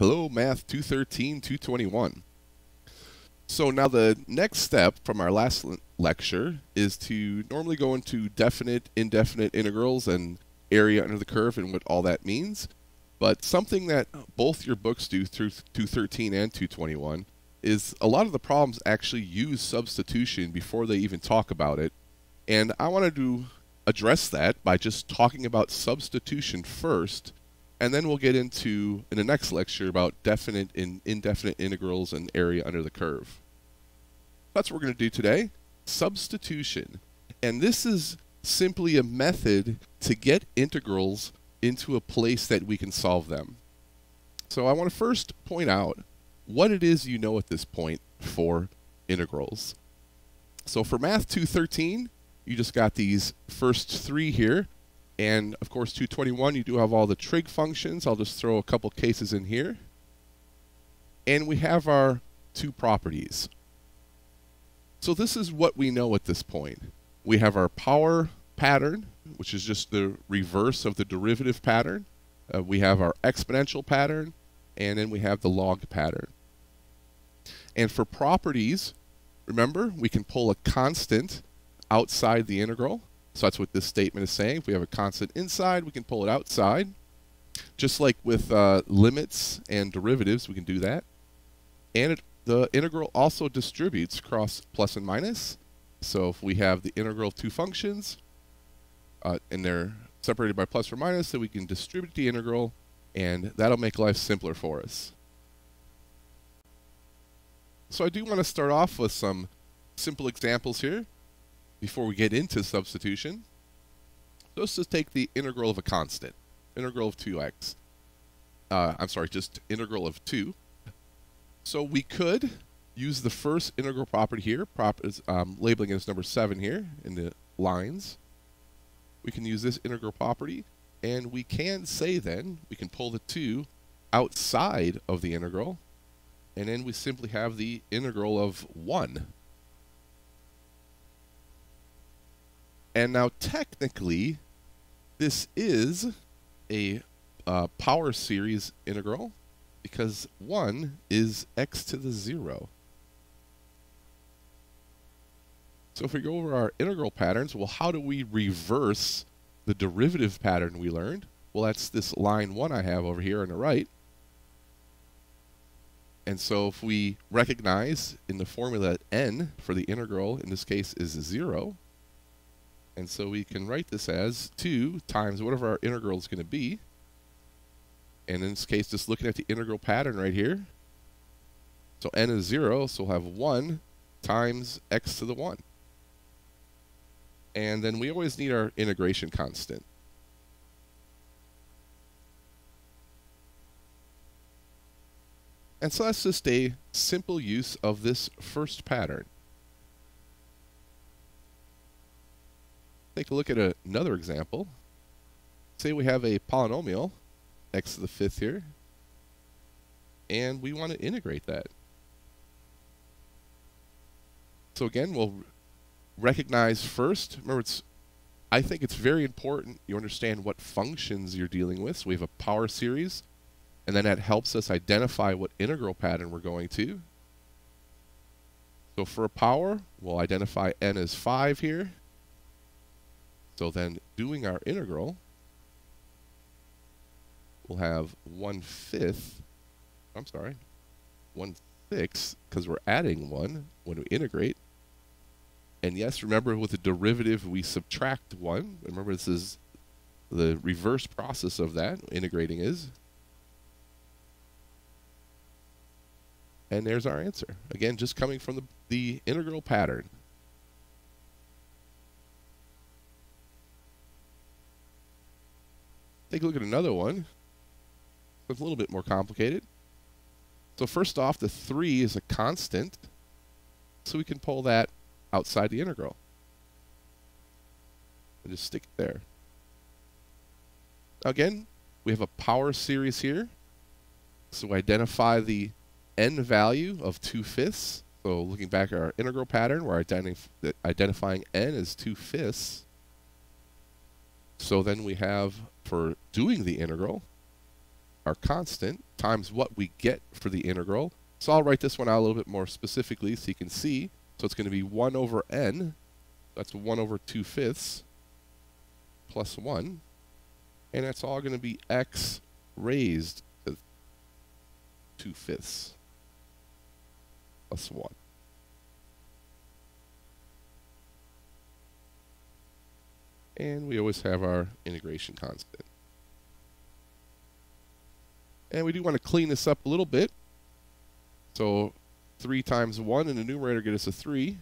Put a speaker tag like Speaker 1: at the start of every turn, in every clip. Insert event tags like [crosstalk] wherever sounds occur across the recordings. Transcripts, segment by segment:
Speaker 1: Hello, Math 213, 221. So now the next step from our last lecture is to normally go into definite, indefinite integrals and area under the curve and what all that means. But something that both your books do through 213 and 221 is a lot of the problems actually use substitution before they even talk about it. And I wanted to address that by just talking about substitution first, and then we'll get into, in the next lecture, about definite and indefinite integrals and area under the curve. That's what we're going to do today, substitution. And this is simply a method to get integrals into a place that we can solve them. So I want to first point out what it is you know at this point for integrals. So for Math 213, you just got these first three here. And of course, 221, you do have all the trig functions. I'll just throw a couple cases in here. And we have our two properties. So this is what we know at this point. We have our power pattern, which is just the reverse of the derivative pattern. Uh, we have our exponential pattern, and then we have the log pattern. And for properties, remember, we can pull a constant outside the integral. So that's what this statement is saying. If we have a constant inside, we can pull it outside. Just like with uh, limits and derivatives, we can do that. And it, the integral also distributes across plus and minus. So if we have the integral of two functions, uh, and they're separated by plus or minus, then we can distribute the integral, and that'll make life simpler for us. So I do want to start off with some simple examples here before we get into substitution. Let's just take the integral of a constant, integral of 2x. Uh, I'm sorry, just integral of 2. So we could use the first integral property here, prop is, um, labeling as number 7 here in the lines. We can use this integral property, and we can say then, we can pull the 2 outside of the integral, and then we simply have the integral of 1. And now technically, this is a uh, power series integral because 1 is x to the 0. So if we go over our integral patterns, well, how do we reverse the derivative pattern we learned? Well, that's this line 1 I have over here on the right. And so if we recognize in the formula that n for the integral, in this case, is 0, and so we can write this as 2 times whatever our integral is going to be. And in this case, just looking at the integral pattern right here. So n is 0, so we'll have 1 times x to the 1. And then we always need our integration constant. And so that's just a simple use of this first pattern. Take a look at a, another example. Say we have a polynomial, x to the fifth here, and we want to integrate that. So again, we'll recognize first, remember it's, I think it's very important you understand what functions you're dealing with. So we have a power series, and then that helps us identify what integral pattern we're going to. So for a power, we'll identify n as 5 here. So then doing our integral, we'll have 1 fifth, I'm sorry, 1 sixth, because we're adding 1 when we integrate. And yes, remember with the derivative, we subtract 1. Remember this is the reverse process of that, integrating is. And there's our answer. Again, just coming from the, the integral pattern. Take a look at another one. It's a little bit more complicated. So first off, the 3 is a constant. So we can pull that outside the integral. And just stick it there. Again, we have a power series here. So identify the n value of 2 fifths. So looking back at our integral pattern, we're identif identifying n as 2 fifths. So then we have, for doing the integral, our constant, times what we get for the integral. So I'll write this one out a little bit more specifically so you can see. So it's going to be 1 over n, that's 1 over 2 fifths, plus 1. And that's all going to be x raised to 2 fifths, plus 1. And we always have our integration constant. And we do want to clean this up a little bit. So 3 times 1 in the numerator gives us a 3.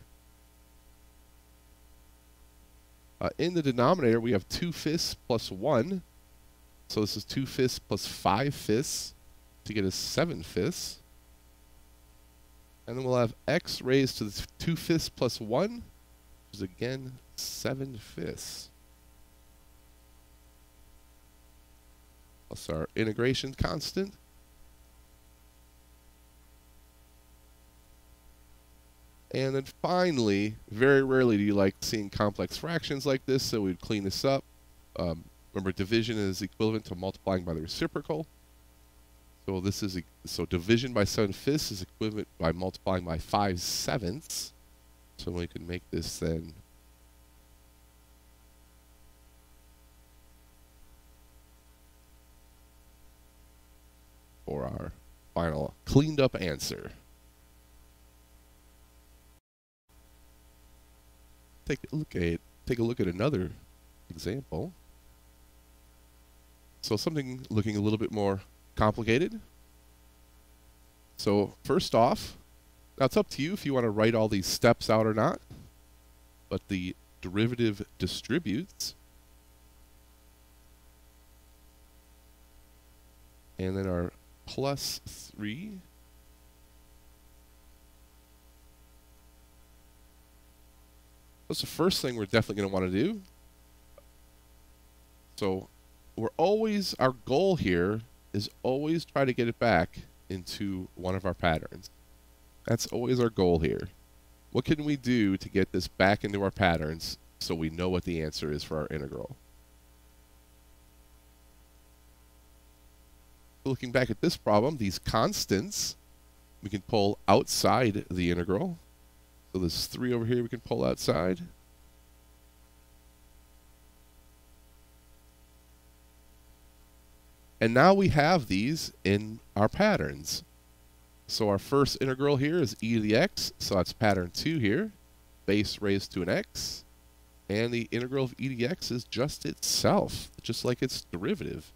Speaker 1: Uh, in the denominator, we have 2 fifths plus 1. So this is 2 fifths plus 5 fifths to get us 7 fifths. And then we'll have x raised to the 2 fifths plus 1, which is again 7 fifths. Plus our integration constant. And then finally, very rarely do you like seeing complex fractions like this, so we'd clean this up. Um, remember, division is equivalent to multiplying by the reciprocal. So this is so division by 7 fifths is equivalent by multiplying by 5 sevenths. So we can make this then for our final cleaned up answer. Take a look at take a look at another example. So something looking a little bit more complicated. So first off, now it's up to you if you want to write all these steps out or not. But the derivative distributes and then our plus 3. That's the first thing we're definitely going to want to do. So we're always, our goal here is always try to get it back into one of our patterns. That's always our goal here. What can we do to get this back into our patterns so we know what the answer is for our integral? Looking back at this problem, these constants we can pull outside the integral. So this 3 over here we can pull outside. And now we have these in our patterns. So our first integral here is e to the x, so that's pattern 2 here, base raised to an x. And the integral of e to the x is just itself, just like its derivative.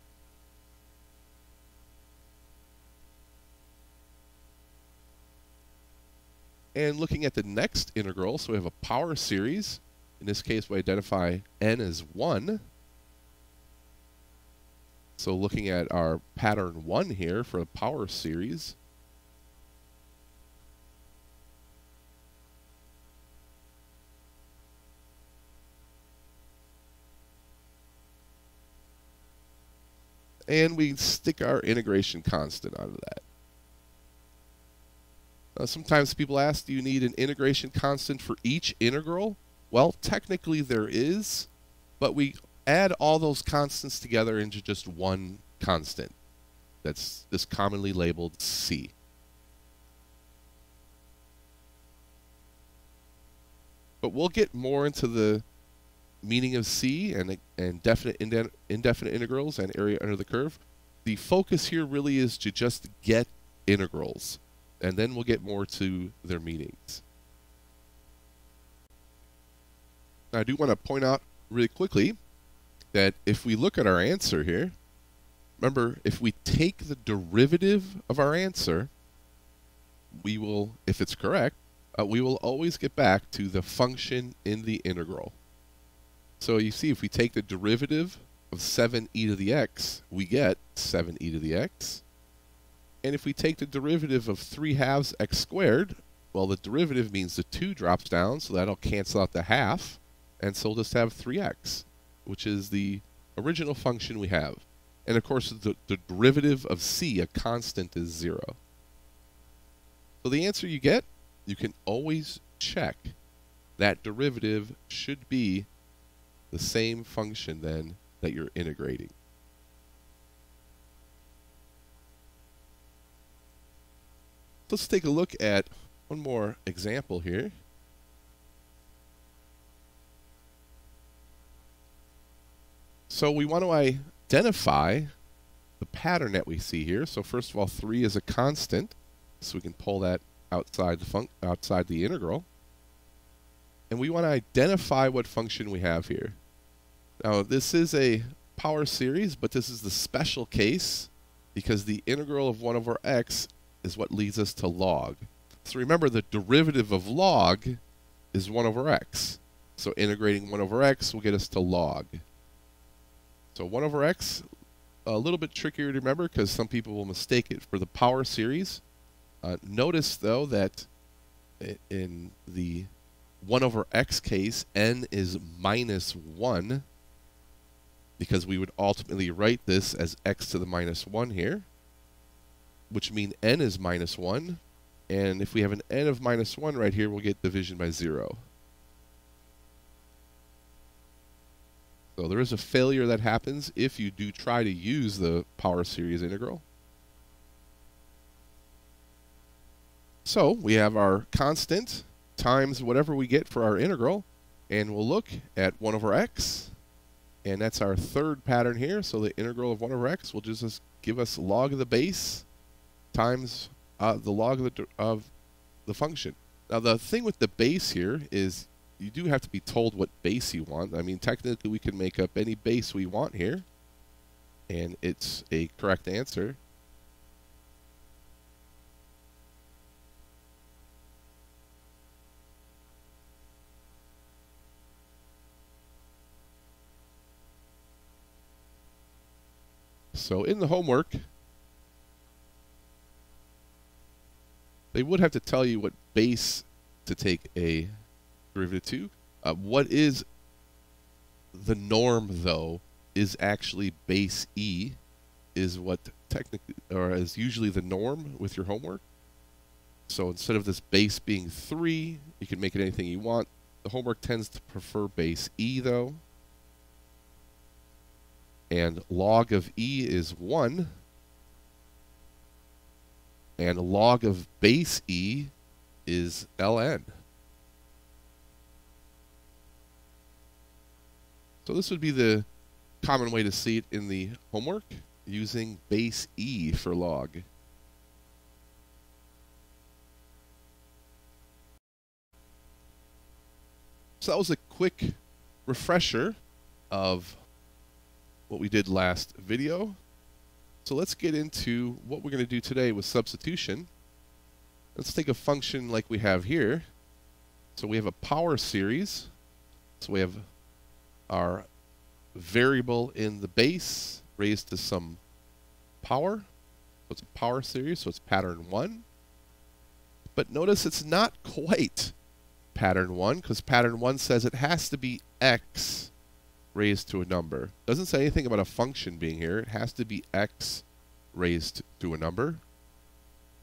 Speaker 1: And looking at the next integral, so we have a power series. In this case, we identify n as 1. So looking at our pattern 1 here for a power series, and we stick our integration constant onto that. Uh, sometimes people ask, do you need an integration constant for each integral? Well, technically there is, but we add all those constants together into just one constant. That's this commonly labeled C. But we'll get more into the meaning of C and, and definite indefinite integrals and area under the curve. The focus here really is to just get integrals and then we'll get more to their meanings. Now, I do want to point out really quickly that if we look at our answer here, remember, if we take the derivative of our answer, we will, if it's correct, uh, we will always get back to the function in the integral. So you see, if we take the derivative of 7e to the x, we get 7e to the x. And if we take the derivative of 3 halves x squared, well, the derivative means the 2 drops down, so that'll cancel out the half. And so we'll just have 3x, which is the original function we have. And of course, the, the derivative of c, a constant, is 0. So the answer you get, you can always check that derivative should be the same function then that you're integrating. Let's take a look at one more example here. So we want to identify the pattern that we see here. So first of all, 3 is a constant, so we can pull that outside the, outside the integral. And we want to identify what function we have here. Now this is a power series, but this is the special case because the integral of 1 over x is what leads us to log. So remember the derivative of log is 1 over x. So integrating 1 over x will get us to log. So 1 over x, a little bit trickier to remember because some people will mistake it for the power series. Uh, notice though that in the 1 over x case, n is minus 1 because we would ultimately write this as x to the minus 1 here, which means n is minus 1. And if we have an n of minus 1 right here, we'll get division by 0. So there is a failure that happens if you do try to use the power series integral. So we have our constant times whatever we get for our integral, and we'll look at 1 over x, and that's our third pattern here. So the integral of 1 over x will just give us log of the base times uh, the log of the, of the function. Now the thing with the base here is you do have to be told what base you want. I mean, technically we can make up any base we want here, and it's a correct answer. So in the homework, they would have to tell you what base to take a derivative to. Uh, what is the norm, though, is actually base e, is what technically, or is usually the norm with your homework. So instead of this base being 3, you can make it anything you want. The homework tends to prefer base e, though. And log of e is 1. And log of base e is ln. So this would be the common way to see it in the homework, using base E for log. So that was a quick refresher of what we did last video. So let's get into what we're going to do today with substitution. Let's take a function like we have here. So we have a power series. So we have our variable in the base raised to some power. So it's a power series, so it's pattern 1. But notice it's not quite pattern 1, because pattern 1 says it has to be x raised to a number. doesn't say anything about a function being here. It has to be x raised to a number.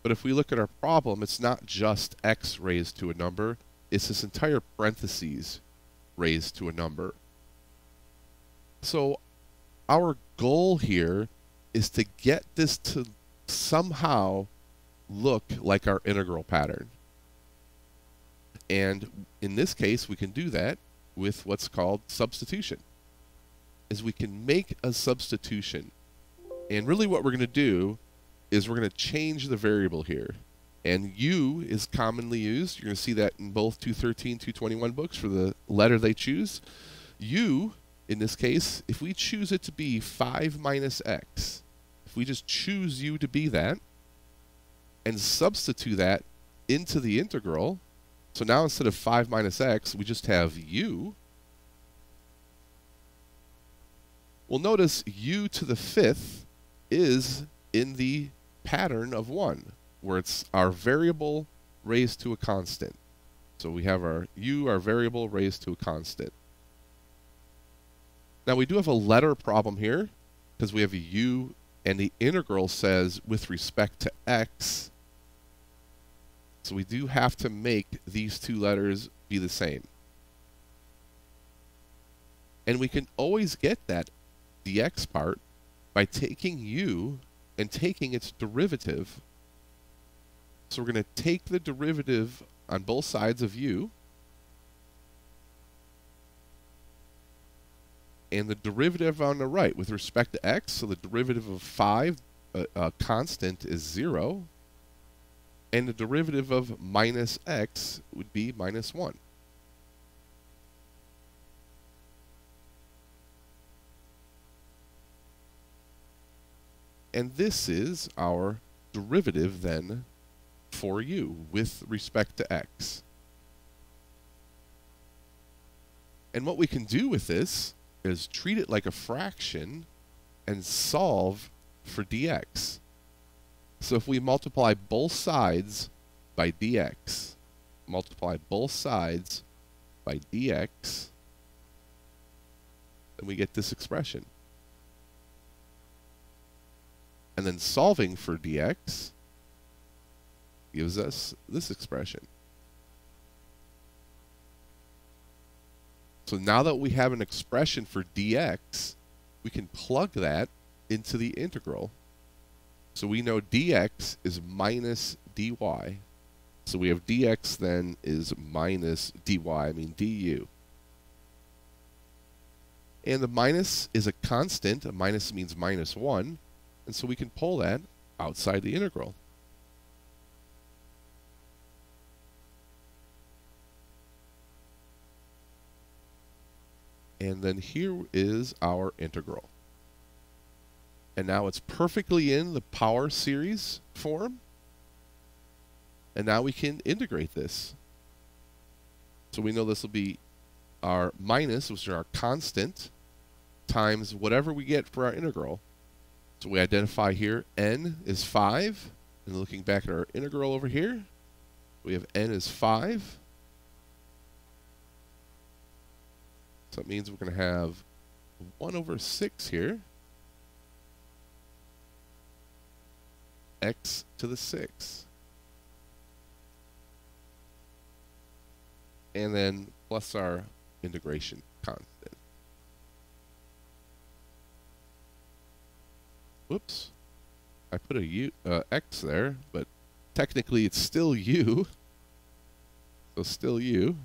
Speaker 1: But if we look at our problem, it's not just x raised to a number. It's this entire parentheses raised to a number. So our goal here is to get this to somehow look like our integral pattern. And in this case, we can do that with what's called substitution. Is we can make a substitution. And really what we're going to do is we're going to change the variable here. And u is commonly used. You're going to see that in both 213, 221 books for the letter they choose. u in this case, if we choose it to be 5 minus x, if we just choose u to be that, and substitute that into the integral, so now instead of 5 minus x, we just have u. Well, notice u to the fifth is in the pattern of 1, where it's our variable raised to a constant. So we have our u, our variable, raised to a constant. Now we do have a letter problem here because we have a u and the integral says with respect to x. So we do have to make these two letters be the same. And we can always get that dx part by taking u and taking its derivative. So we're going to take the derivative on both sides of u, and the derivative on the right with respect to x, so the derivative of 5, uh, uh, constant, is 0, and the derivative of minus x would be minus 1. And this is our derivative then for u with respect to x. And what we can do with this is treat it like a fraction and solve for dx. So if we multiply both sides by dx, multiply both sides by dx, then we get this expression. And then solving for dx gives us this expression. So now that we have an expression for dx, we can plug that into the integral. So we know dx is minus dy. So we have dx then is minus dy, I mean du. And the minus is a constant. A minus means minus 1. And so we can pull that outside the integral. And then here is our integral. And now it's perfectly in the power series form. And now we can integrate this. So we know this will be our minus, which is our constant, times whatever we get for our integral. So we identify here n is 5. And looking back at our integral over here, we have n is 5. So that means we're going to have 1 over 6 here. x to the 6. And then plus our integration constant. Whoops, I put a u, uh, x there, but technically it's still [laughs] u. So still u.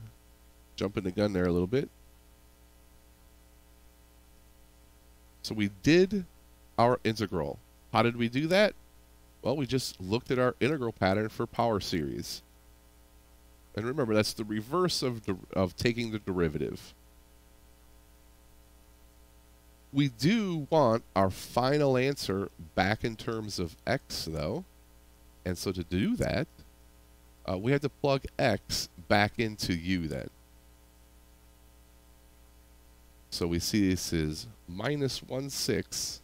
Speaker 1: Jumping the gun there a little bit. So we did our integral. How did we do that? Well, we just looked at our integral pattern for power series. And remember, that's the reverse of, of taking the derivative. We do want our final answer back in terms of x, though. And so to do that, uh, we have to plug x back into u then. So we see this is minus 1 6.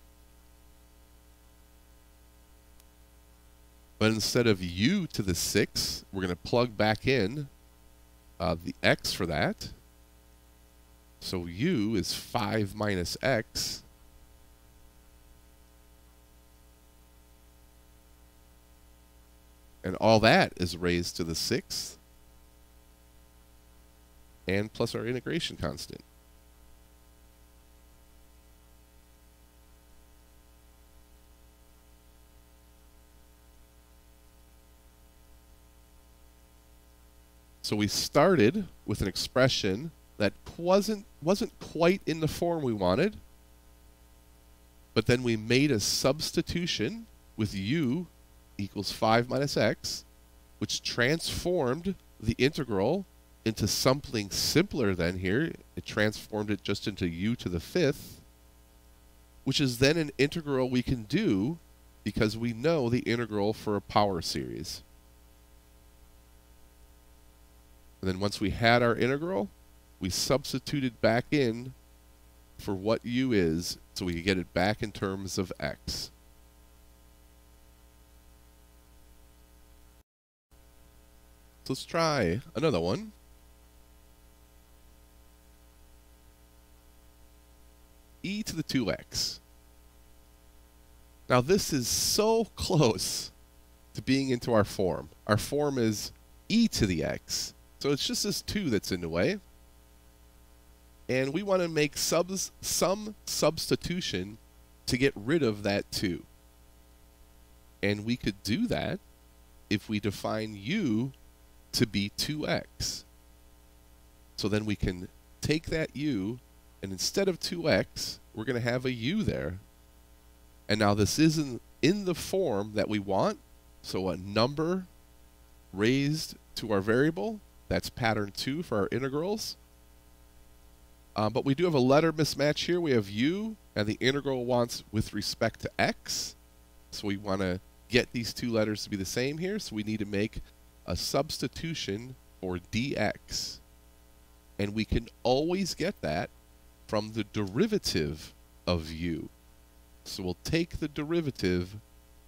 Speaker 1: But instead of u to the 6, we're going to plug back in uh, the x for that. So u is 5 minus x. And all that is raised to the sixth. And plus our integration constant. So we started with an expression that wasn't wasn't quite in the form we wanted. But then we made a substitution with u equals 5 minus x, which transformed the integral into something simpler than here. It transformed it just into u to the fifth, which is then an integral we can do because we know the integral for a power series. And then once we had our integral, we substituted back in for what u is so we get it back in terms of x. So let's try another one. e to the 2x. Now this is so close to being into our form. Our form is e to the x. So it's just this 2 that's in the way and we want to make subs some substitution to get rid of that 2. And we could do that if we define u to be 2x. So then we can take that u, and instead of 2x, we're going to have a u there. And now this isn't in the form that we want, so a number raised to our variable, that's pattern 2 for our integrals. Um, but we do have a letter mismatch here. We have u, and the integral wants with respect to x. So we want to get these two letters to be the same here. So we need to make a substitution for dx. And we can always get that from the derivative of u. So we'll take the derivative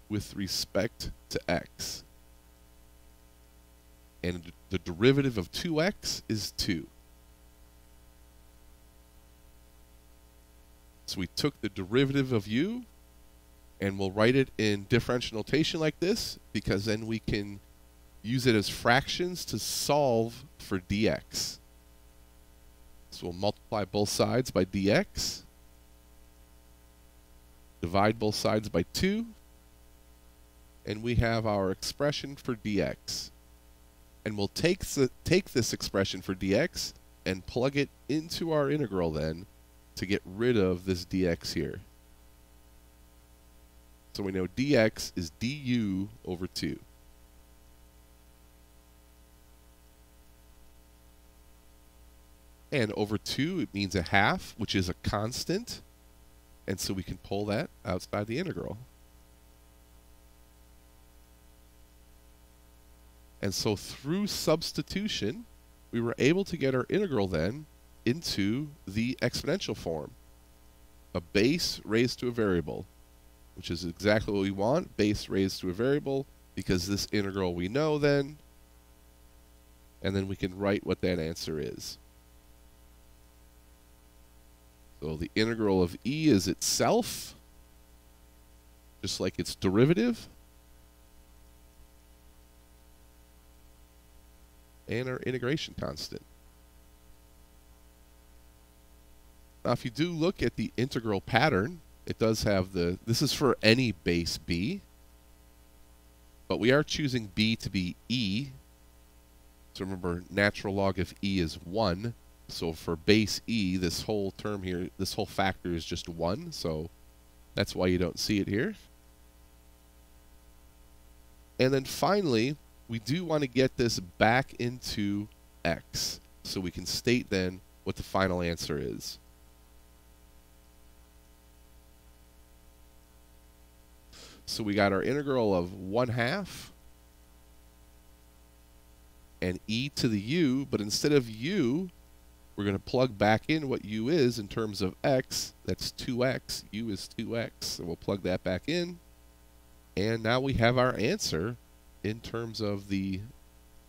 Speaker 1: with respect to x. And the derivative of 2x is 2. So we took the derivative of u and we'll write it in differential notation like this because then we can use it as fractions to solve for dx. So we'll multiply both sides by dx, divide both sides by 2, and we have our expression for dx. And we'll take, the, take this expression for dx and plug it into our integral then to get rid of this dx here. So we know dx is du over 2. And over 2, it means a half, which is a constant. And so we can pull that outside the integral. And so through substitution, we were able to get our integral then into the exponential form. A base raised to a variable, which is exactly what we want, base raised to a variable, because this integral we know then, and then we can write what that answer is. So the integral of e is itself, just like its derivative. And our integration constant. Now, if you do look at the integral pattern, it does have the, this is for any base b, but we are choosing b to be e. So remember, natural log of e is 1. So for base e, this whole term here, this whole factor is just 1. So that's why you don't see it here. And then finally, we do want to get this back into x. So we can state then what the final answer is. So we got our integral of 1 half and e to the u, but instead of u, we're going to plug back in what u is in terms of x. That's 2x. u is 2x. So we'll plug that back in. And now we have our answer in terms of the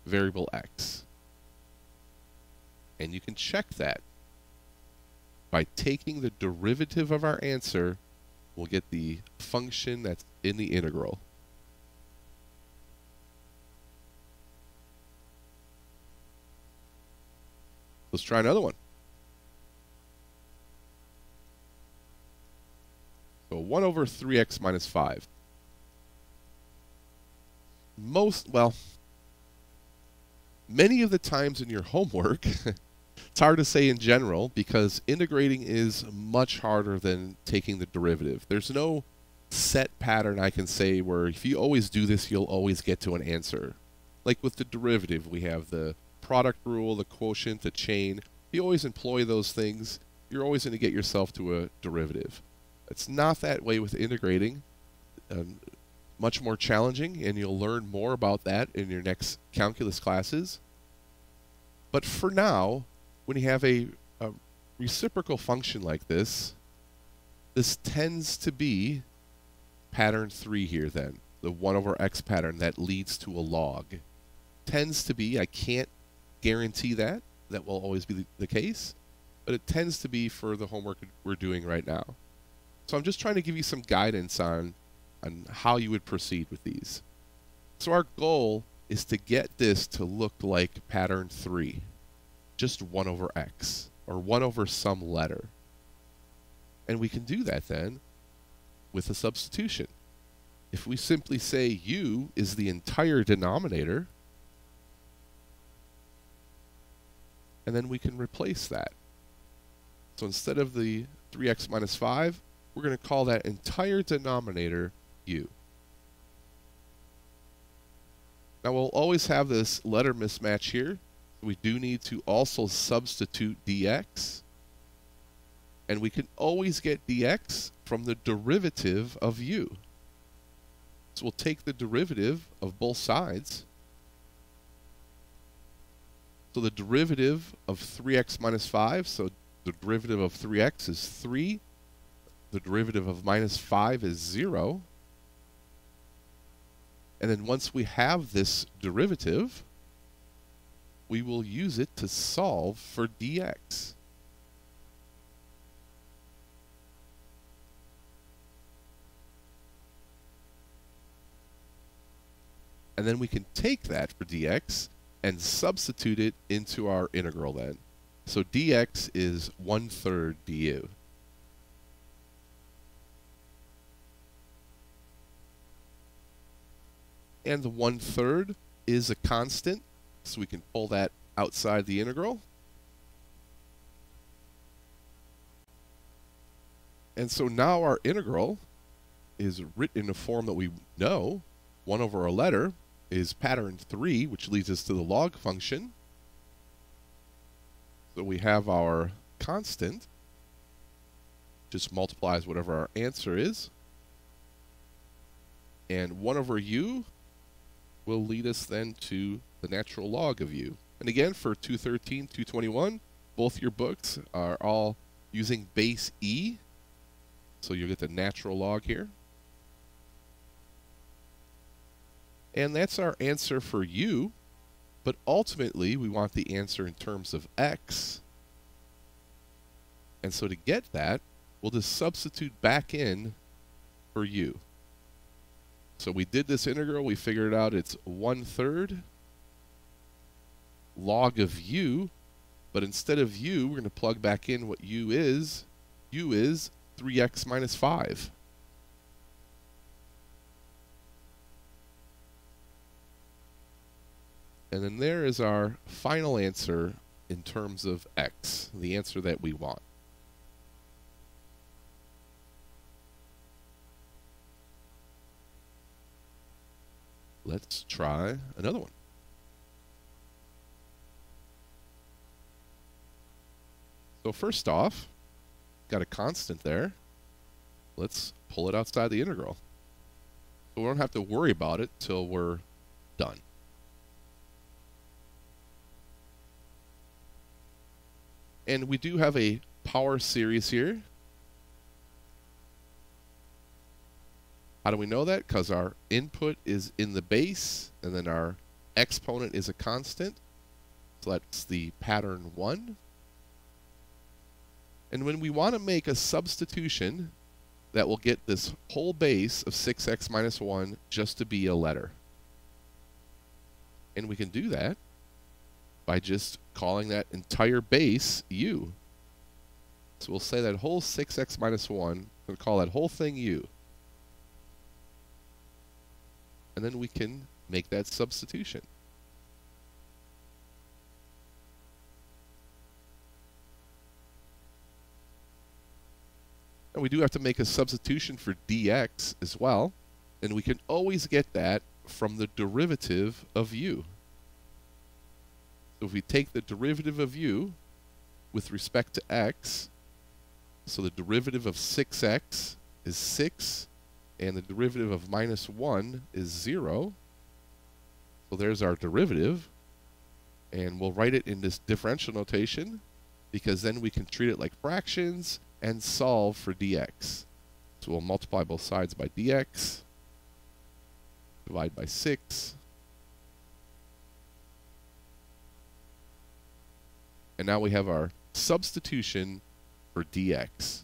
Speaker 1: variable x. And you can check that by taking the derivative of our answer we'll get the function that's in the integral. Let's try another one. So 1 over 3x minus 5. Most, well, many of the times in your homework, [laughs] It's hard to say in general because integrating is much harder than taking the derivative. There's no set pattern I can say where if you always do this, you'll always get to an answer. Like with the derivative, we have the product rule, the quotient, the chain. You always employ those things, you're always going to get yourself to a derivative. It's not that way with integrating. Um, much more challenging, and you'll learn more about that in your next calculus classes. But for now, when you have a, a reciprocal function like this, this tends to be pattern 3 here then, the 1 over x pattern that leads to a log. Tends to be, I can't guarantee that, that will always be the, the case, but it tends to be for the homework we're doing right now. So I'm just trying to give you some guidance on, on how you would proceed with these. So our goal is to get this to look like pattern 3 just 1 over x, or 1 over some letter. And we can do that then with a substitution. if we simply say u is the entire denominator, and then we can replace that. So instead of the 3x minus 5, we're going to call that entire denominator u. Now we'll always have this letter mismatch here. We do need to also substitute dx. And we can always get dx from the derivative of u. So we'll take the derivative of both sides. So the derivative of 3x minus 5, so the derivative of 3x is 3. The derivative of minus 5 is 0. And then once we have this derivative, we will use it to solve for dx. And then we can take that for dx and substitute it into our integral then. So dx is one third du. And the one third is a constant, so we can pull that outside the integral. And so now our integral is written in a form that we know. 1 over a letter is pattern 3, which leads us to the log function. So we have our constant, just multiplies whatever our answer is. And 1 over u will lead us then to the natural log of u. And again, for 213, 221, both your books are all using base e. So you'll get the natural log here. And that's our answer for u. But ultimately, we want the answer in terms of x. And so to get that, we'll just substitute back in for u. So we did this integral, we figured out it's one third log of u, but instead of u, we're going to plug back in what u is. u is 3x minus 5. And then there is our final answer in terms of x, the answer that we want. Let's try another one. So first off, got a constant there. Let's pull it outside the integral. So we don't have to worry about it till we're done. And we do have a power series here. How do we know that? Because our input is in the base, and then our exponent is a constant. So that's the pattern 1. And when we want to make a substitution that will get this whole base of 6x minus 1 just to be a letter. And we can do that by just calling that entire base u. So we'll say that whole 6x minus 1, we'll call that whole thing u. And then we can make that substitution. And we do have to make a substitution for dx as well. And we can always get that from the derivative of u. If we take the derivative of u with respect to x, so the derivative of 6x is 6, and the derivative of minus 1 is 0. So there's our derivative. And we'll write it in this differential notation because then we can treat it like fractions and solve for dx. So we'll multiply both sides by dx, divide by 6, And now we have our substitution for dx.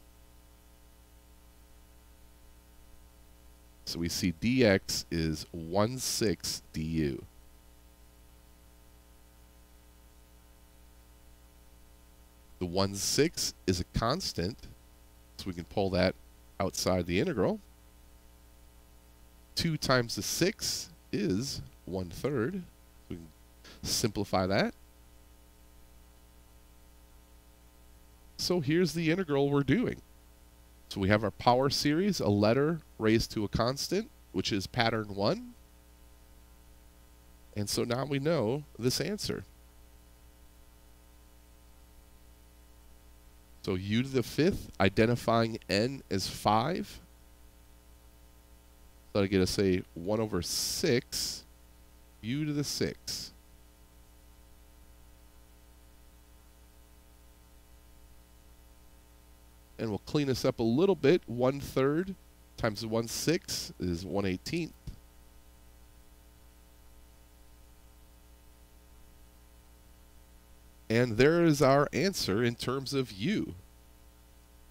Speaker 1: So we see dx is 1 6 du. The 1 6 is a constant, so we can pull that outside the integral. 2 times the 6 is 1 third. We can simplify that. So here's the integral we're doing. So we have our power series, a letter raised to a constant, which is pattern 1. And so now we know this answer. So u to the fifth, identifying n as 5. So I get to say 1 over 6, u to the 6. And we'll clean this up a little bit. 1 third times 1 sixth is 1 18th. And there is our answer in terms of u.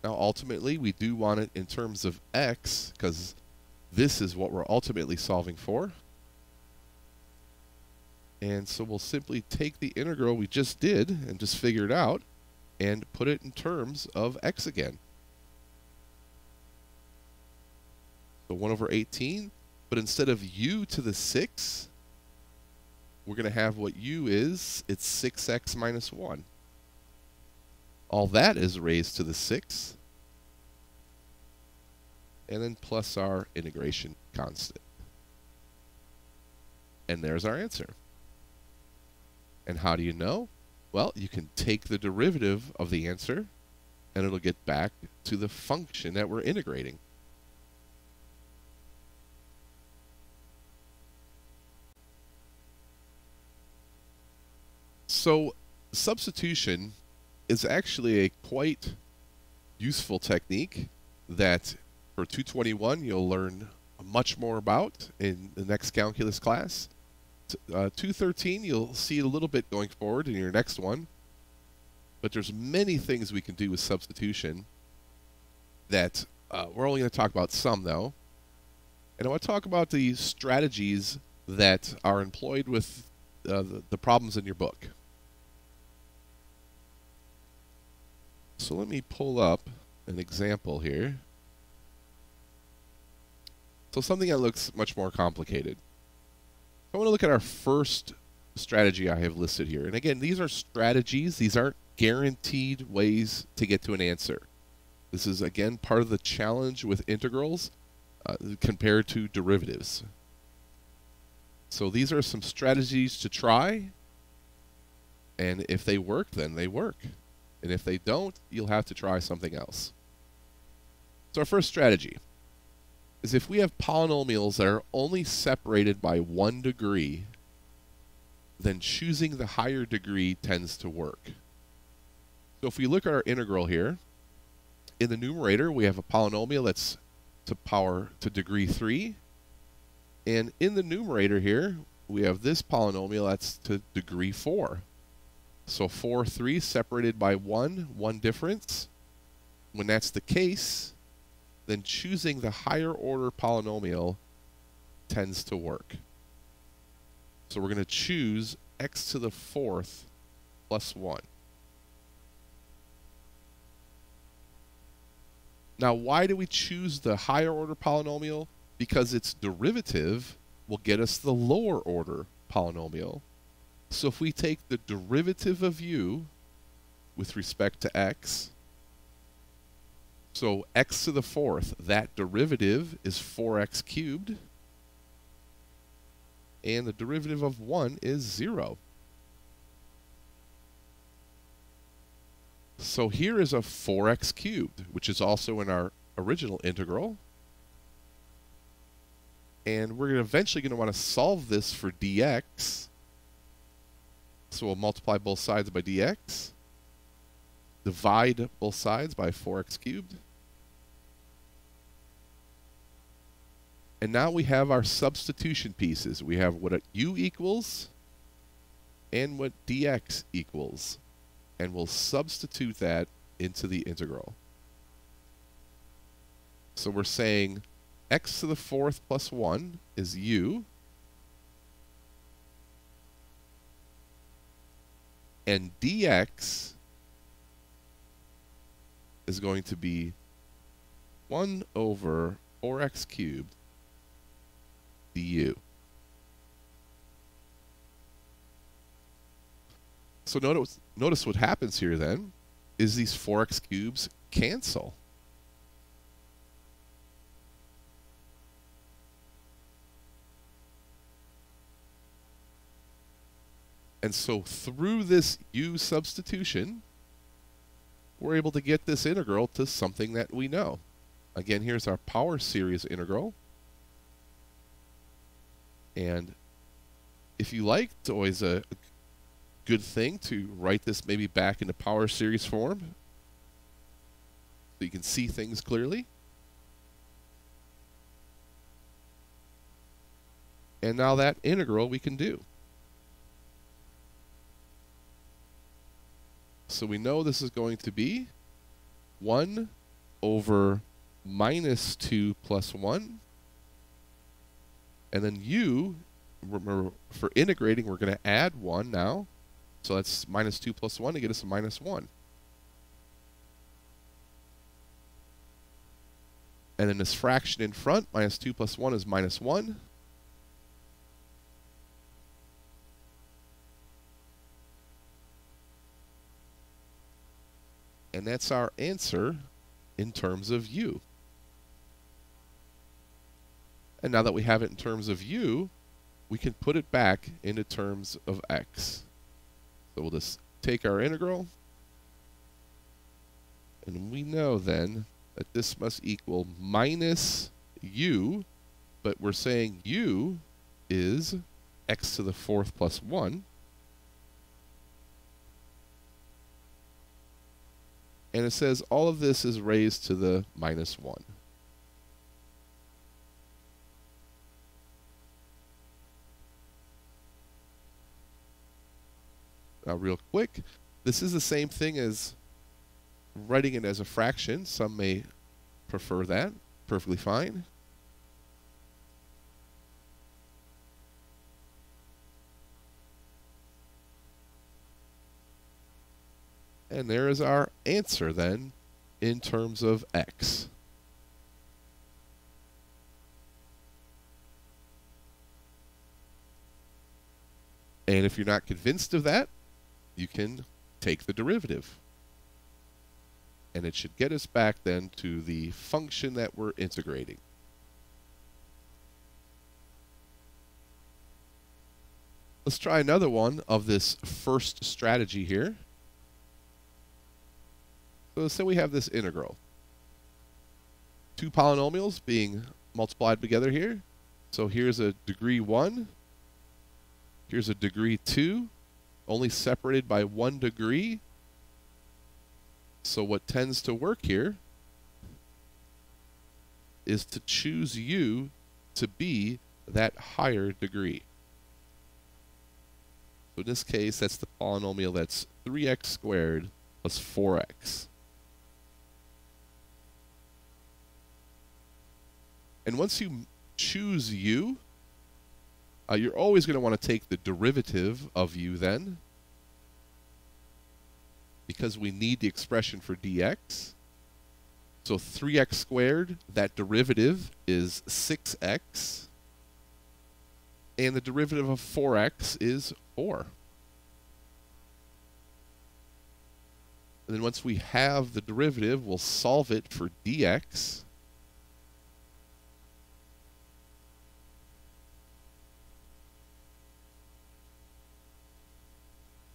Speaker 1: Now, ultimately, we do want it in terms of x, because this is what we're ultimately solving for. And so we'll simply take the integral we just did and just figure it out and put it in terms of x again. So 1 over 18, but instead of u to the 6, we're going to have what u is. It's 6x minus 1. All that is raised to the 6. And then plus our integration constant. And there's our answer. And how do you know? Well, you can take the derivative of the answer, and it'll get back to the function that we're integrating. So substitution is actually a quite useful technique that for 221 you'll learn much more about in the next calculus class. Uh, 213 you'll see a little bit going forward in your next one. But there's many things we can do with substitution that uh, we're only going to talk about some though. And I want to talk about the strategies that are employed with uh, the, the problems in your book. So let me pull up an example here. So something that looks much more complicated. I want to look at our first strategy I have listed here. And again, these are strategies. These aren't guaranteed ways to get to an answer. This is, again, part of the challenge with integrals uh, compared to derivatives. So these are some strategies to try. And if they work, then they work. And if they don't, you'll have to try something else. So our first strategy is if we have polynomials that are only separated by one degree, then choosing the higher degree tends to work. So if we look at our integral here, in the numerator we have a polynomial that's to power to degree 3. And in the numerator here, we have this polynomial that's to degree 4. So 4, 3 separated by 1, 1 difference. When that's the case, then choosing the higher order polynomial tends to work. So we're going to choose x to the fourth plus 1. Now, why do we choose the higher order polynomial? Because its derivative will get us the lower order polynomial. So if we take the derivative of u with respect to x, so x to the fourth, that derivative is 4x cubed, and the derivative of 1 is 0. So here is a 4x cubed, which is also in our original integral. And we're eventually going to want to solve this for dx. So we'll multiply both sides by dx. Divide both sides by 4x cubed. And now we have our substitution pieces. We have what u equals and what dx equals. And we'll substitute that into the integral. So we're saying x to the fourth plus 1 is u. and dx is going to be 1 over 4x cubed du. So notice, notice what happens here then is these 4x cubes cancel. And so through this u substitution, we're able to get this integral to something that we know. Again, here's our power series integral. And if you like, it's always a, good thing to write this maybe back into power series form so you can see things clearly. And now that integral we can do. So we know this is going to be 1 over minus 2 plus 1. And then u, remember, for integrating, we're going to add 1 now. So that's minus 2 plus 1 to get us a minus 1. And then this fraction in front, minus 2 plus 1 is minus 1. And that's our answer in terms of u. And now that we have it in terms of u, we can put it back into terms of x. So we'll just take our integral, and we know then that this must equal minus u, but we're saying u is x to the fourth plus 1. And it says all of this is raised to the minus 1. Now, real quick, this is the same thing as writing it as a fraction. Some may prefer that. Perfectly fine. And there is our answer then in terms of x. And if you're not convinced of that, you can take the derivative. And it should get us back then to the function that we're integrating. Let's try another one of this first strategy here. Uh, so let's say we have this integral. Two polynomials being multiplied together here. So here's a degree 1. Here's a degree 2 only separated by one degree. So what tends to work here is to choose u to be that higher degree. So in this case, that's the polynomial that's 3x squared plus 4x. And once you choose u, uh, you're always going to want to take the derivative of u then, because we need the expression for dx. So 3x squared, that derivative is 6x. And the derivative of 4x is 4. And then once we have the derivative, we'll solve it for dx.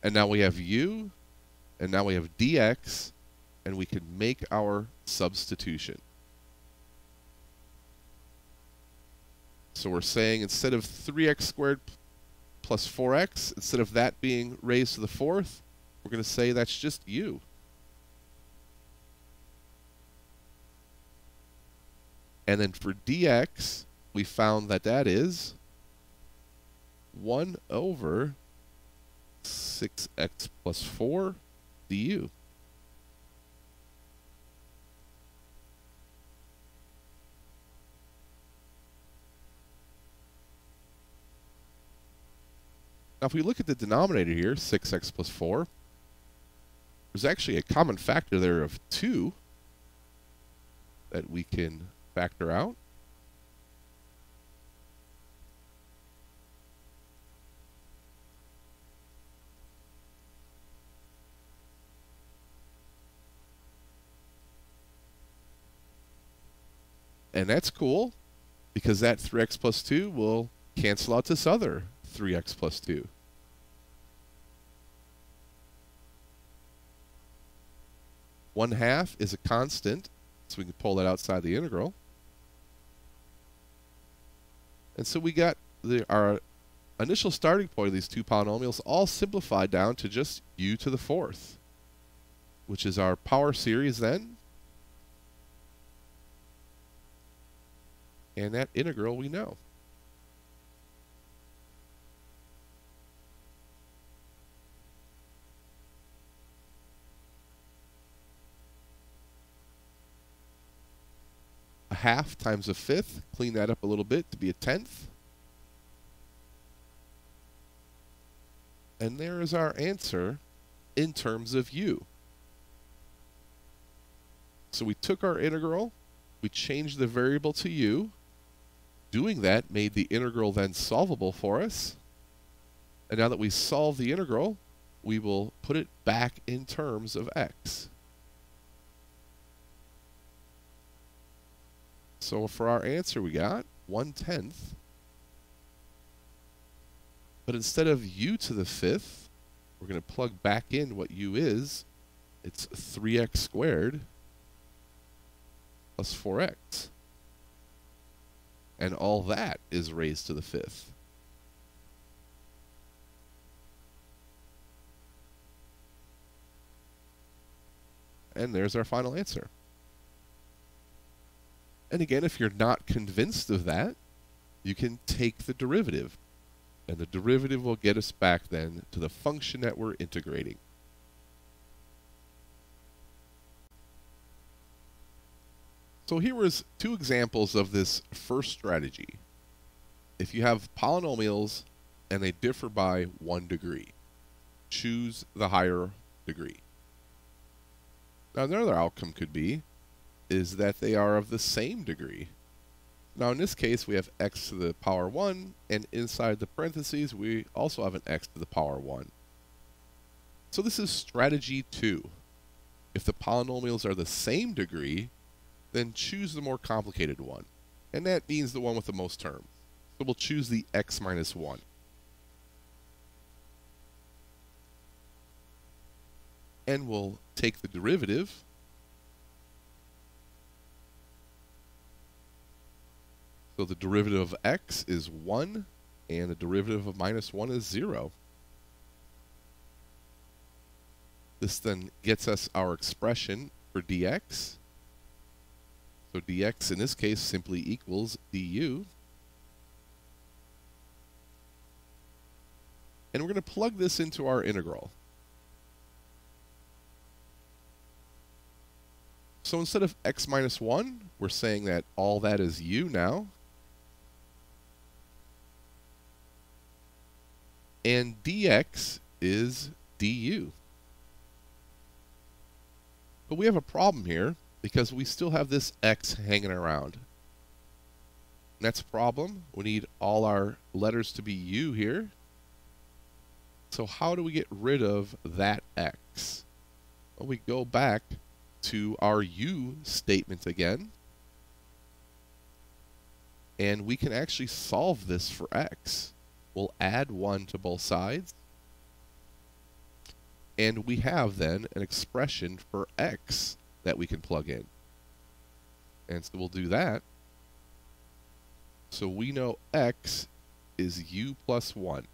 Speaker 1: And now we have u, and now we have dx, and we can make our substitution. So we're saying instead of 3x squared plus 4x, instead of that being raised to the fourth, we're going to say that's just u. And then for dx, we found that that is 1 over 6x plus 4 du. Now, if we look at the denominator here, 6x plus 4, there's actually a common factor there of 2 that we can factor out. And that's cool because that 3x plus 2 will cancel out this other 3x plus 2. One half is a constant, so we can pull that outside the integral. And so we got the, our initial starting point of these two polynomials all simplified down to just u to the fourth, which is our power series then. And that integral we know. A half times a fifth, clean that up a little bit to be a tenth. And there is our answer in terms of u. So we took our integral, we changed the variable to u. Doing that made the integral then solvable for us. And now that we solve the integral, we will put it back in terms of x. So for our answer, we got 1 tenth but instead of u to the fifth, we're going to plug back in what u is. It's 3x squared plus 4x. And all that is raised to the fifth. And there's our final answer. And again, if you're not convinced of that, you can take the derivative. And the derivative will get us back then to the function that we're integrating. So here was two examples of this first strategy. If you have polynomials and they differ by one degree, choose the higher degree. Now another outcome could be is that they are of the same degree. Now in this case we have x to the power 1 and inside the parentheses we also have an x to the power 1. So this is strategy 2. If the polynomials are the same degree, then choose the more complicated one. And that means the one with the most terms. So we'll choose the x minus 1. And we'll take the derivative So the derivative of x is 1, and the derivative of minus 1 is 0. This then gets us our expression for dx. So dx in this case simply equals du. And we're going to plug this into our integral. So instead of x minus 1, we're saying that all that is u now. and dx is du. But we have a problem here because we still have this x hanging around. That's a problem. We need all our letters to be u here. So how do we get rid of that x? Well, we go back to our u statement again. And we can actually solve this for x. We'll add 1 to both sides. And we have then an expression for x that we can plug in. And so we'll do that. So we know x is u plus 1.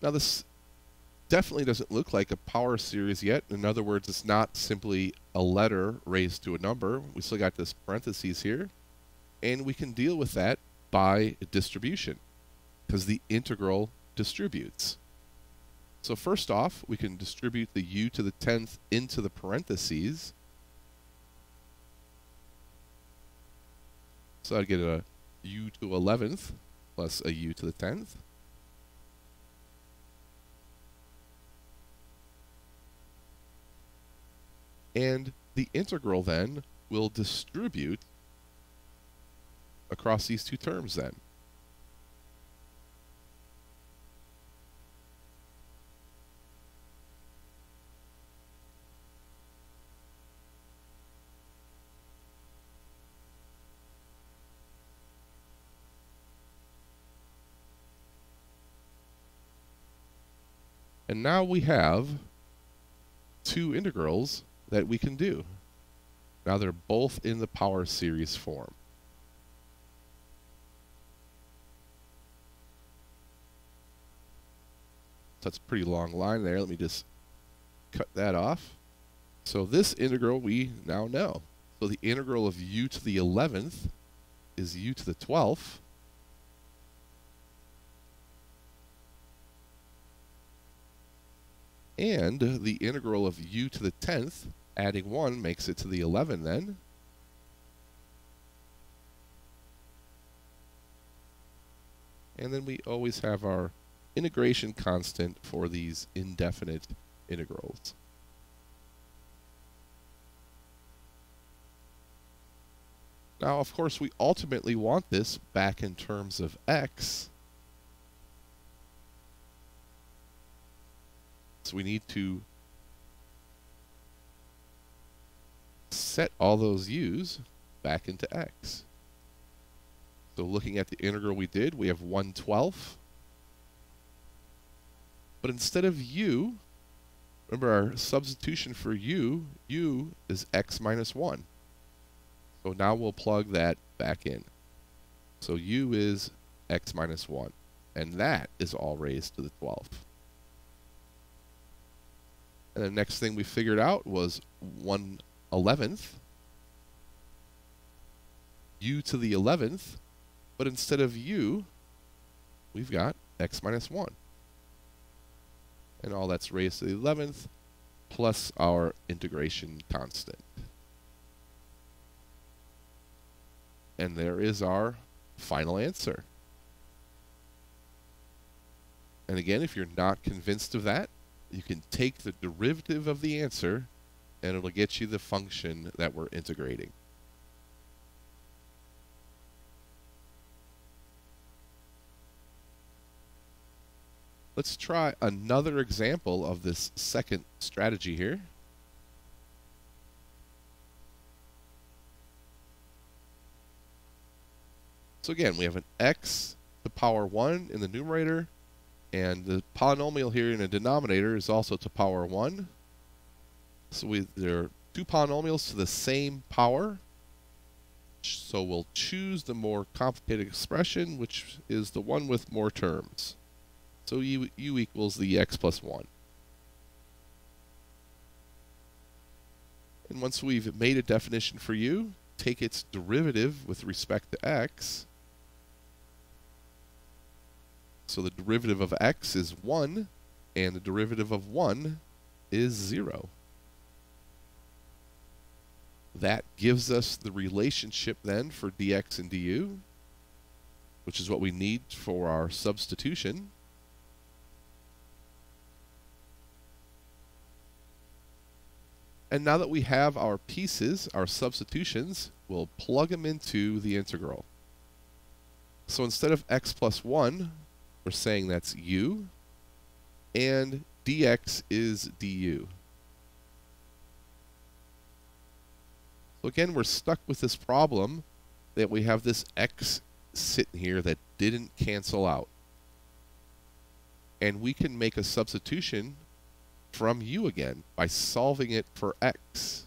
Speaker 1: Now this definitely doesn't look like a power series yet. In other words, it's not simply a letter raised to a number. We still got this parentheses here. And we can deal with that by distribution because the integral distributes. So first off, we can distribute the u to the 10th into the parentheses. So I'd get a u to 11th plus a u to the 10th. And the integral then will distribute across these two terms then? And now we have two integrals that we can do. Now they're both in the power series form. That's a pretty long line there. Let me just cut that off. So this integral we now know. So the integral of u to the 11th is u to the 12th. And the integral of u to the 10th, adding 1 makes it to the 11 then. And then we always have our integration constant for these indefinite integrals. Now, of course, we ultimately want this back in terms of x. So we need to set all those u's back into x. So looking at the integral we did, we have 1 12th. But instead of u, remember our substitution for u, u is x minus 1. So now we'll plug that back in. So u is x minus 1. And that is all raised to the 12th. And the next thing we figured out was 1 11th. u to the 11th. But instead of u, we've got x minus 1. And all that's raised to the 11th plus our integration constant. And there is our final answer. And again, if you're not convinced of that, you can take the derivative of the answer and it'll get you the function that we're integrating. Let's try another example of this second strategy here. So again, we have an x to the power 1 in the numerator, and the polynomial here in the denominator is also to power 1. So we, there are two polynomials to the same power. So we'll choose the more complicated expression, which is the one with more terms. So u, u equals the x plus 1. And once we've made a definition for u, take its derivative with respect to x, so the derivative of x is 1, and the derivative of 1 is 0. That gives us the relationship then for dx and du, which is what we need for our substitution. And now that we have our pieces, our substitutions, we'll plug them into the integral. So instead of x plus 1, we're saying that's u, and dx is du. So again, we're stuck with this problem that we have this x sitting here that didn't cancel out. And we can make a substitution from u again by solving it for x.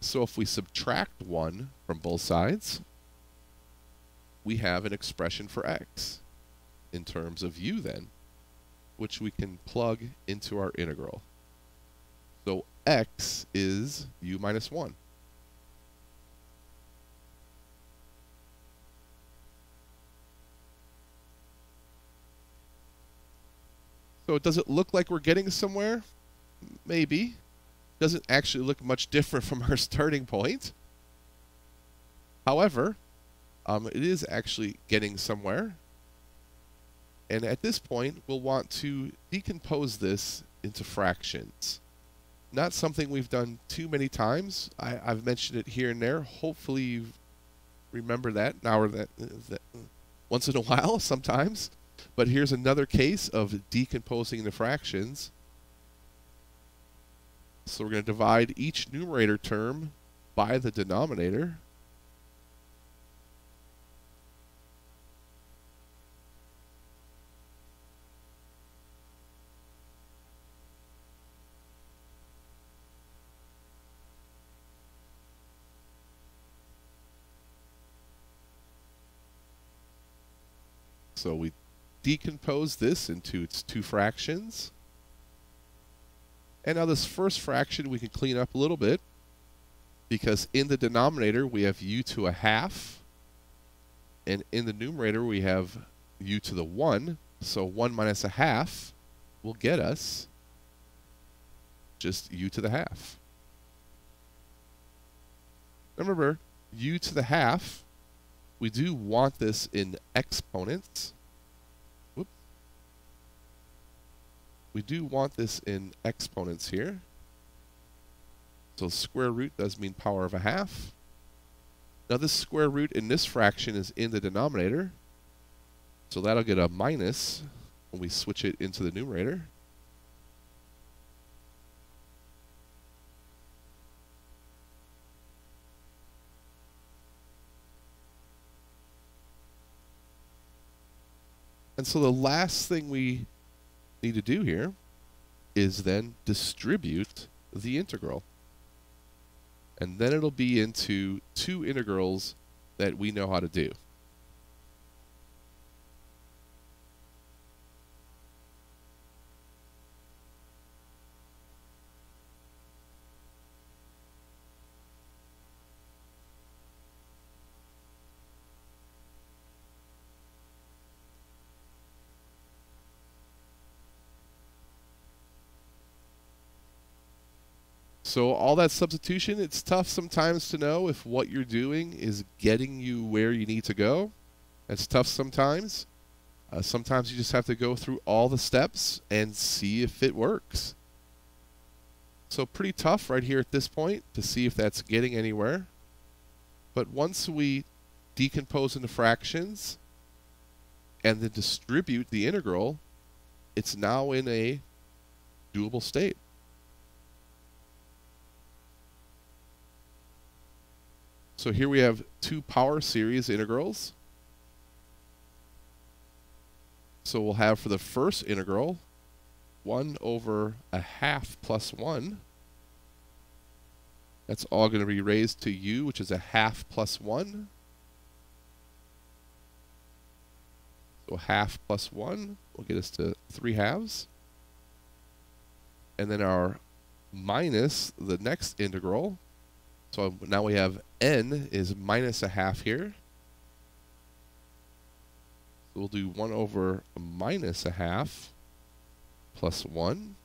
Speaker 1: So if we subtract 1 from both sides, we have an expression for x in terms of u then, which we can plug into our integral. So x is u minus 1. So does it look like we're getting somewhere? Maybe. Doesn't actually look much different from [laughs] our starting point. However, um, it is actually getting somewhere. And at this point, we'll want to decompose this into fractions. Not something we've done too many times. I, have mentioned it here and there. Hopefully you remember that now or that, that once in a [laughs] while sometimes. But here's another case of decomposing the fractions. So we're going to divide each numerator term by the denominator. So we decompose this into its two fractions. And now this first fraction we can clean up a little bit because in the denominator we have u to a half and in the numerator we have u to the 1. So 1 minus a half will get us just u to the half. Remember, u to the half, we do want this in exponents. We do want this in exponents here. So square root does mean power of a half. Now this square root in this fraction is in the denominator. So that'll get a minus when we switch it into the numerator. And so the last thing we need to do here is then distribute the integral. And then it'll be into two integrals that we know how to do. So all that substitution, it's tough sometimes to know if what you're doing is getting you where you need to go. It's tough sometimes. Uh, sometimes you just have to go through all the steps and see if it works. So pretty tough right here at this point to see if that's getting anywhere. But once we decompose into fractions and then distribute the integral, it's now in a doable state. So here we have two power series integrals. So we'll have for the first integral 1 over a half plus 1. That's all going to be raised to u, which is a half plus 1. So half plus 1 will get us to 3 halves. And then our minus the next integral so now we have n is minus a half here. We'll do 1 over minus a half plus 1.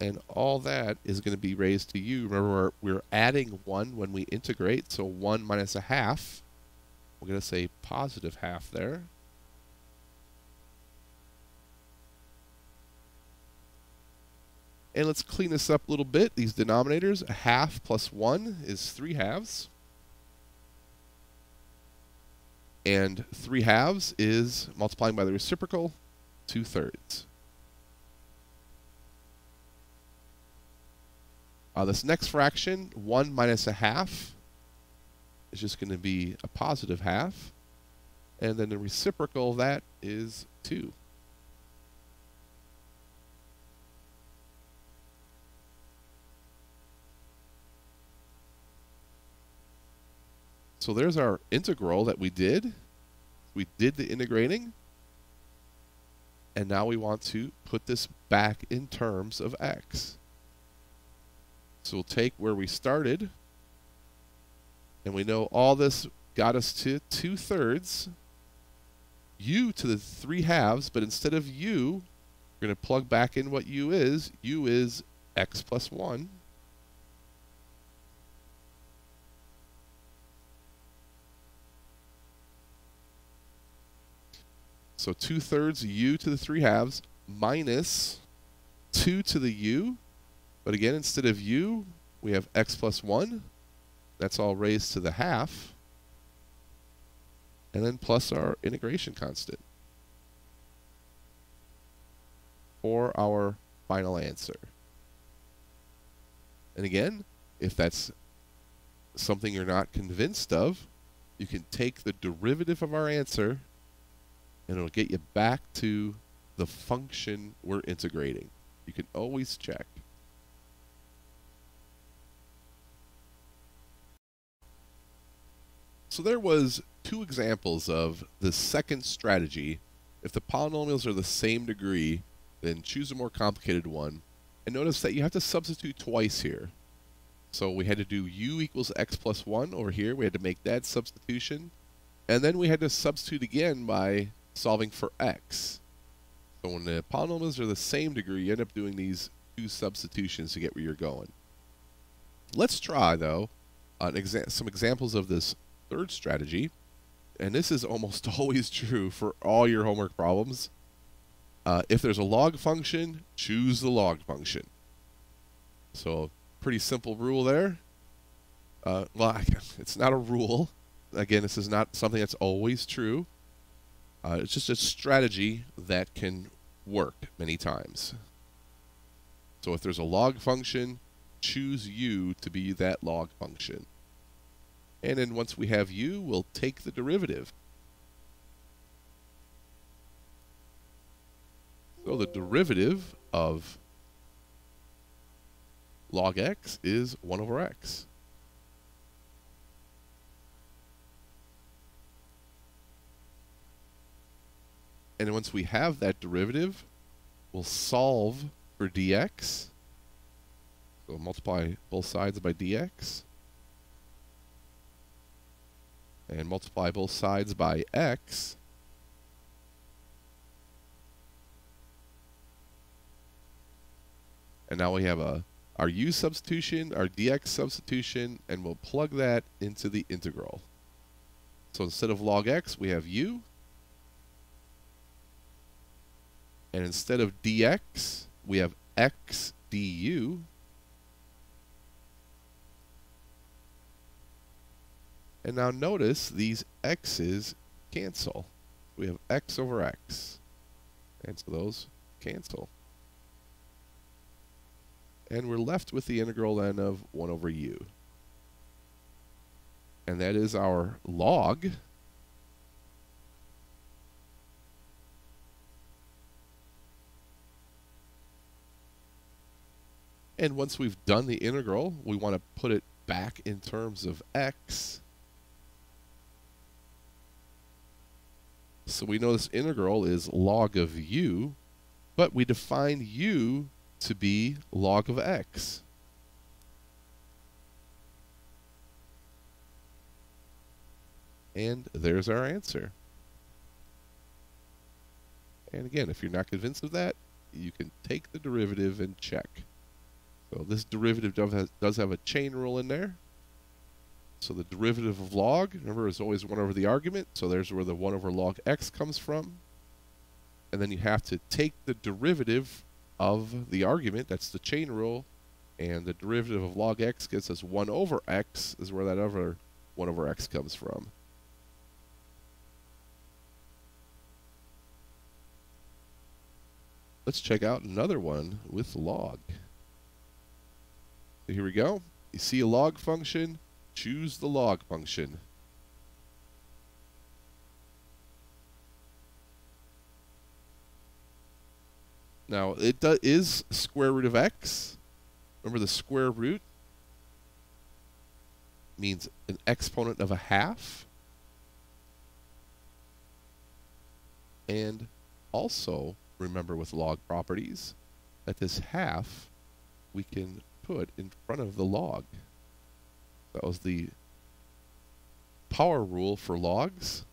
Speaker 1: And all that is going to be raised to u. Remember, we're, we're adding 1 when we integrate, so 1 minus a half. We're going to say positive half there. And let's clean this up a little bit. These denominators, a half plus 1 is 3 halves. And 3 halves is multiplying by the reciprocal, 2 thirds. Uh, this next fraction, 1 minus a half, is just going to be a positive half. And then the reciprocal of that is 2. So there's our integral that we did. We did the integrating. And now we want to put this back in terms of x. So we'll take where we started. And we know all this got us to 2 thirds. u to the 3 halves. But instead of u, we're going to plug back in what u is. u is x plus 1. So 2 thirds u to the 3 halves minus 2 to the u. But again, instead of u, we have x plus 1. That's all raised to the half. And then plus our integration constant for our final answer. And again, if that's something you're not convinced of, you can take the derivative of our answer and it'll get you back to the function we're integrating. You can always check. So there was two examples of the second strategy. If the polynomials are the same degree, then choose a more complicated one. And notice that you have to substitute twice here. So we had to do u equals x plus 1 over here. We had to make that substitution. And then we had to substitute again by solving for x. So when the polynomials are the same degree, you end up doing these two substitutions to get where you're going. Let's try, though, exa some examples of this third strategy. And this is almost [laughs] always true for all your homework problems. Uh, if there's a log function, choose the log function. So pretty simple rule there. Uh, well, [laughs] it's not a rule. Again, this is not something that's always true. Uh, it's just a strategy that can work many times. So if there's a log function, choose u to be that log function. And then once we have u, we'll take the derivative. So the derivative of log x is 1 over x. And once we have that derivative, we'll solve for dx. So multiply both sides by dx. And multiply both sides by x. And now we have a our u substitution, our dx substitution, and we'll plug that into the integral. So instead of log x, we have u. And instead of dx, we have x du. And now notice these x's cancel. We have x over x. And so those cancel. And we're left with the integral then of 1 over u. And that is our log. And once we've done the integral, we want to put it back in terms of x. So we know this integral is log of u, but we define u to be log of x. And there's our answer. And again, if you're not convinced of that, you can take the derivative and check. So this derivative does have a chain rule in there. So the derivative of log, remember, is always 1 over the argument. So there's where the 1 over log x comes from. And then you have to take the derivative of the argument. That's the chain rule. And the derivative of log x gets us 1 over x, is where that other 1 over x comes from. Let's check out another one with log. Here we go. You see a log function, choose the log function. Now, it is square root of x. Remember the square root means an exponent of a half. And also, remember with log properties, that this half we can put in front of the log. That was the power rule for logs.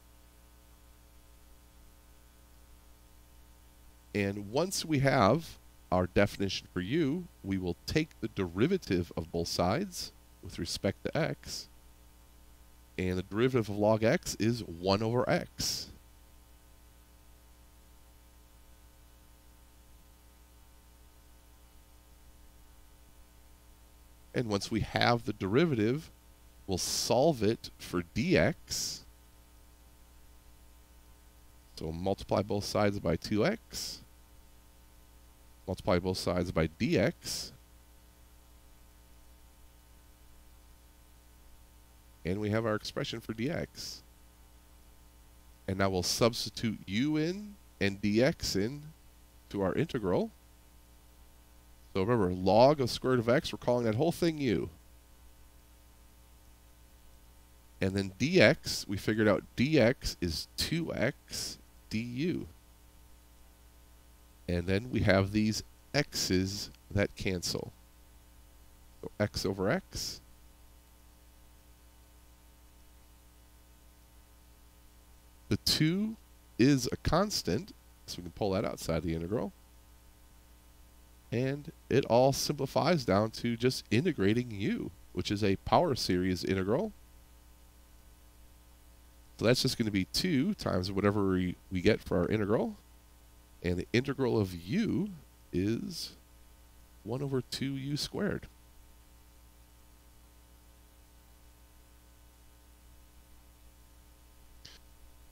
Speaker 1: And once we have our definition for u, we will take the derivative of both sides with respect to x. And the derivative of log x is 1 over x. And once we have the derivative, we'll solve it for dx. So multiply both sides by 2x multiply both sides by dx. And we have our expression for dx. And now we'll substitute u in and dx in to our integral. So remember, log of square root of x, we're calling that whole thing u. And then dx, we figured out dx is 2x du. And then we have these x's that cancel. So x over x. The 2 is a constant, so we can pull that outside the integral. And it all simplifies down to just integrating u, which is a power series integral. So that's just going to be 2 times whatever we, we get for our integral. And the integral of u is 1 over 2u squared.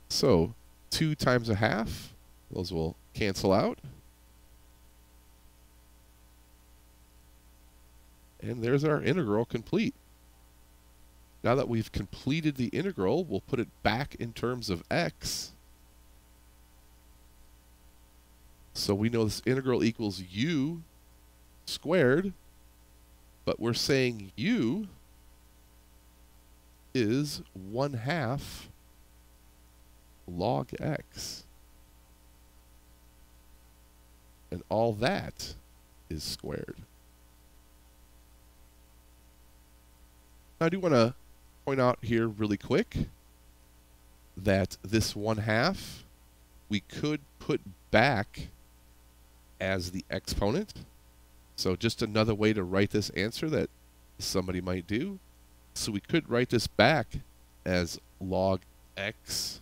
Speaker 1: So 2 times a half, those will cancel out. And there's our integral complete. Now that we've completed the integral, we'll put it back in terms of x. So we know this integral equals u squared, but we're saying u is 1 half log x. And all that is squared. I do want to point out here really quick that this 1 half we could put back as the exponent. So just another way to write this answer that somebody might do. So we could write this back as log x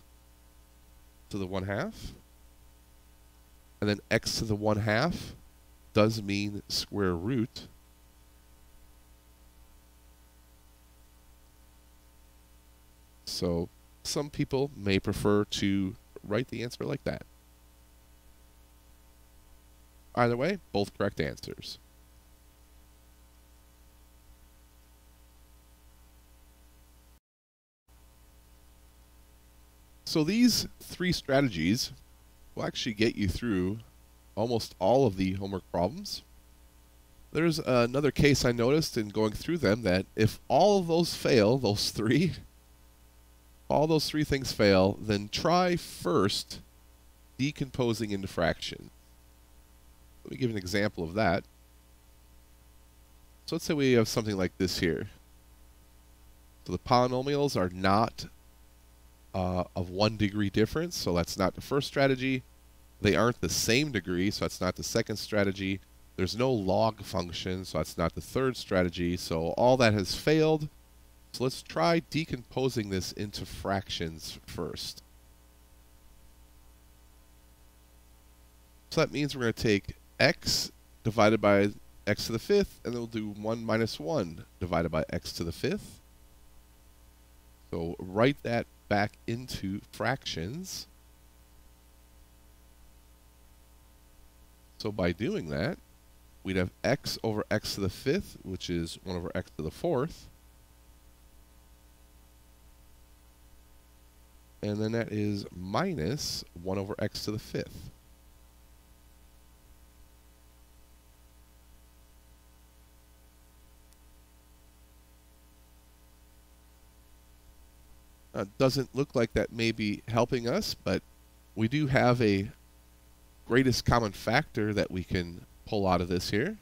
Speaker 1: to the 1 half. And then x to the 1 half does mean square root. So some people may prefer to write the answer like that. Either way, both correct answers. So these three strategies will actually get you through almost all of the homework problems. There's another case I noticed in going through them that if all of those fail, those three, all those three things fail, then try first decomposing into fraction. Let me give an example of that. So let's say we have something like this here. So the polynomials are not uh, of one degree difference, so that's not the first strategy. They aren't the same degree, so that's not the second strategy. There's no log function, so that's not the third strategy. So all that has failed. So let's try decomposing this into fractions first. So that means we're going to take x divided by x to the fifth, and then we'll do 1 minus 1 divided by x to the fifth. So write that back into fractions. So by doing that, we'd have x over x to the fifth, which is 1 over x to the fourth. And then that is minus 1 over x to the fifth. Uh, doesn't look like that may be helping us, but we do have a greatest common factor that we can pull out of this here.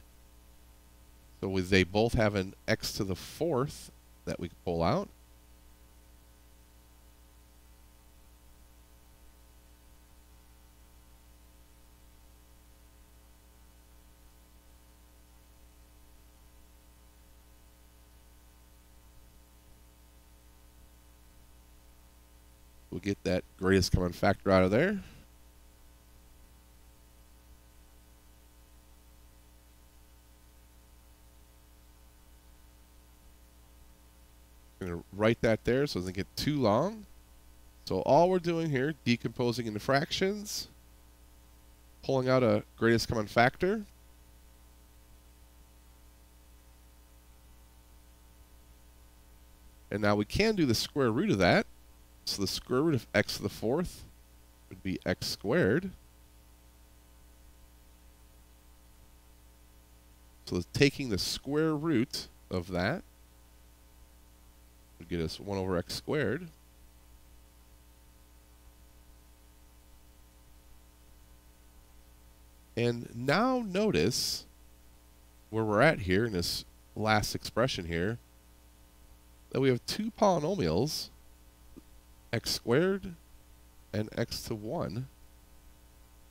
Speaker 1: So they both have an x to the fourth that we can pull out. We'll get that greatest common factor out of there. To write that there so it doesn't get too long. So all we're doing here, decomposing into fractions, pulling out a greatest common factor. And now we can do the square root of that. So the square root of x to the fourth would be x squared. So taking the square root of that would get us 1 over x squared. And now notice where we're at here in this last expression here, that we have two polynomials, x squared and x to 1,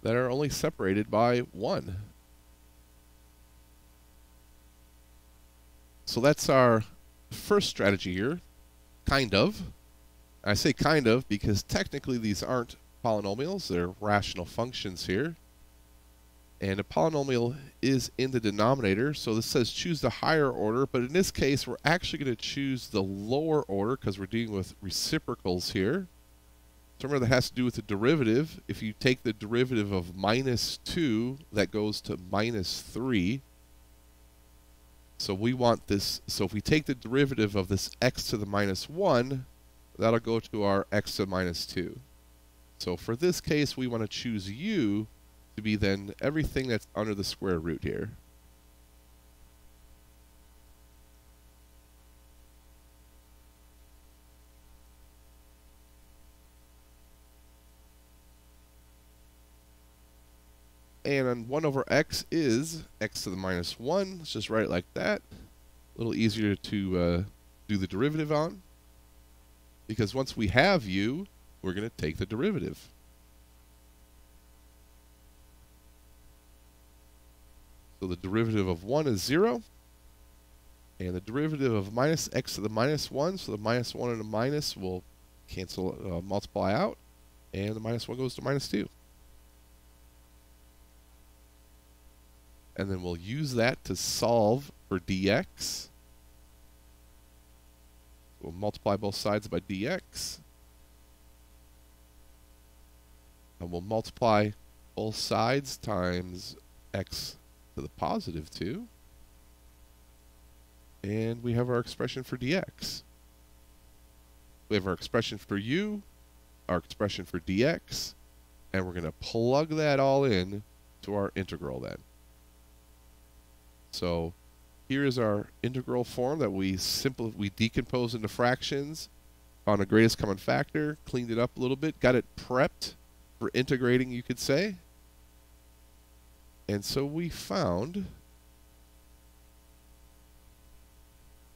Speaker 1: that are only separated by 1. So that's our first strategy here, kind of. I say kind of because technically these aren't polynomials, they're rational functions here. And a polynomial is in the denominator, so this says choose the higher order, but in this case we're actually going to choose the lower order because we're dealing with reciprocals here. So remember that has to do with the derivative. If you take the derivative of minus 2, that goes to minus 3. So we want this, so if we take the derivative of this x to the minus 1, that'll go to our x to minus 2. So for this case, we want to choose u to be then everything that's under the square root here. and 1 over x is x to the minus 1. Let's just write it like that. A little easier to uh, do the derivative on. Because once we have u, we're going to take the derivative. So the derivative of 1 is 0. And the derivative of minus x to the minus 1, so the minus 1 and the minus will cancel, uh, multiply out. And the minus 1 goes to minus 2. and then we'll use that to solve for dx. We'll multiply both sides by dx. And we'll multiply both sides times x to the positive 2. And we have our expression for dx. We have our expression for u, our expression for dx, and we're going to plug that all in to our integral then. So here is our integral form that we simple we decompose into fractions on a greatest common factor, cleaned it up a little bit, got it prepped for integrating, you could say. And so we found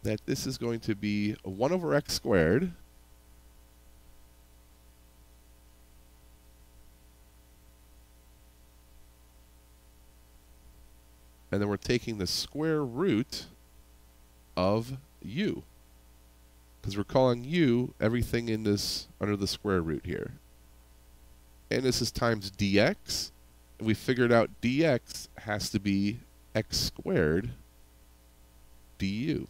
Speaker 1: that this is going to be 1 over x squared and then we're taking the square root of u. Because we're calling u everything in this under the square root here. And this is times dx. We figured out dx has to be x squared du.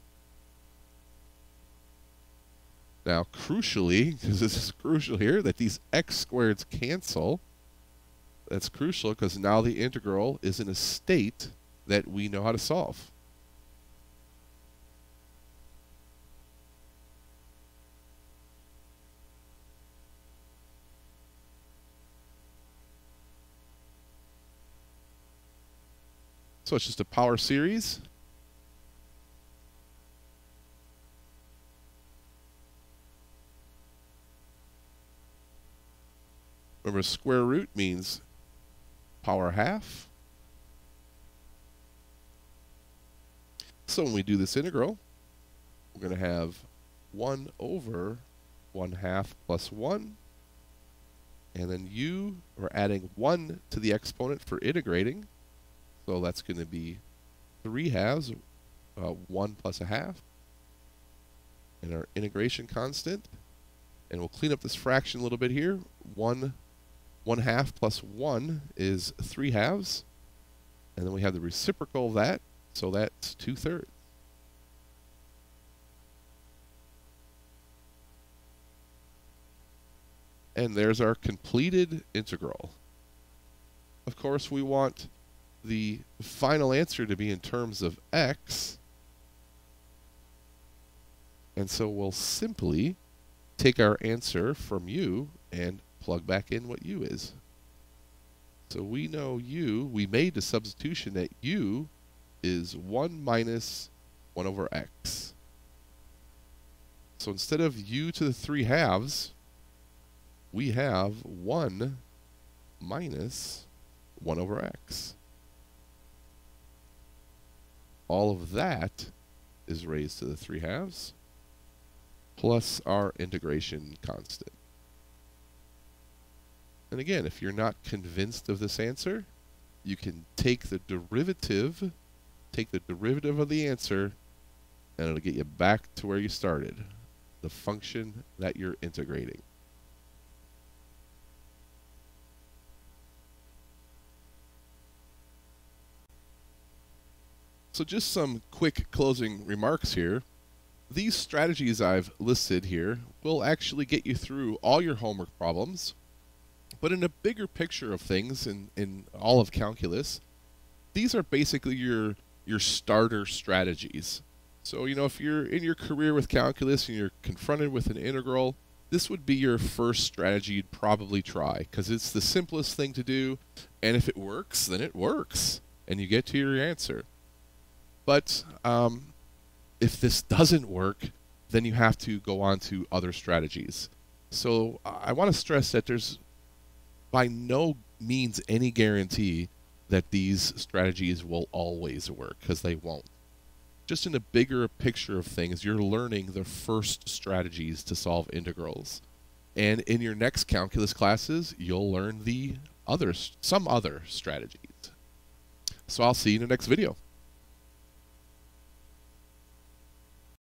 Speaker 1: Now, crucially, [laughs] because this is crucial here, that these x squareds cancel. That's crucial because now the integral is in a state that we know how to solve. So it's just a power series. Remember, square root means power half. So when we do this integral, we're going to have 1 over 1 half plus 1. And then u, we're adding 1 to the exponent for integrating. So that's going to be 3 halves, uh, 1 plus a half. And our integration constant. And we'll clean up this fraction a little bit here. 1, 1 half plus 1 is 3 halves. And then we have the reciprocal of that, so that's two thirds. And there's our completed integral. Of course, we want the final answer to be in terms of x. And so we'll simply take our answer from u and plug back in what u is. So we know u, we made the substitution that u is 1 minus 1 over x. So instead of u to the 3 halves, we have 1 minus 1 over x. All of that is raised to the 3 halves plus our integration constant. And again, if you're not convinced of this answer, you can take the derivative, take the derivative of the answer, and it'll get you back to where you started, the function that you're integrating. So just some quick closing remarks here. These strategies I've listed here will actually get you through all your homework problems, but in a bigger picture of things in, in all of calculus, these are basically your your starter strategies. So, you know, if you're in your career with calculus and you're confronted with an integral, this would be your first strategy you'd probably try because it's the simplest thing to do, and if it works, then it works, and you get to your answer. But um, if this doesn't work, then you have to go on to other strategies. So I want to stress that there's by no means any guarantee that these strategies will always work because they won't. Just in a bigger picture of things, you're learning the first strategies to solve integrals. And in your next calculus classes, you'll learn the other some other strategies. So I'll see you in the next video.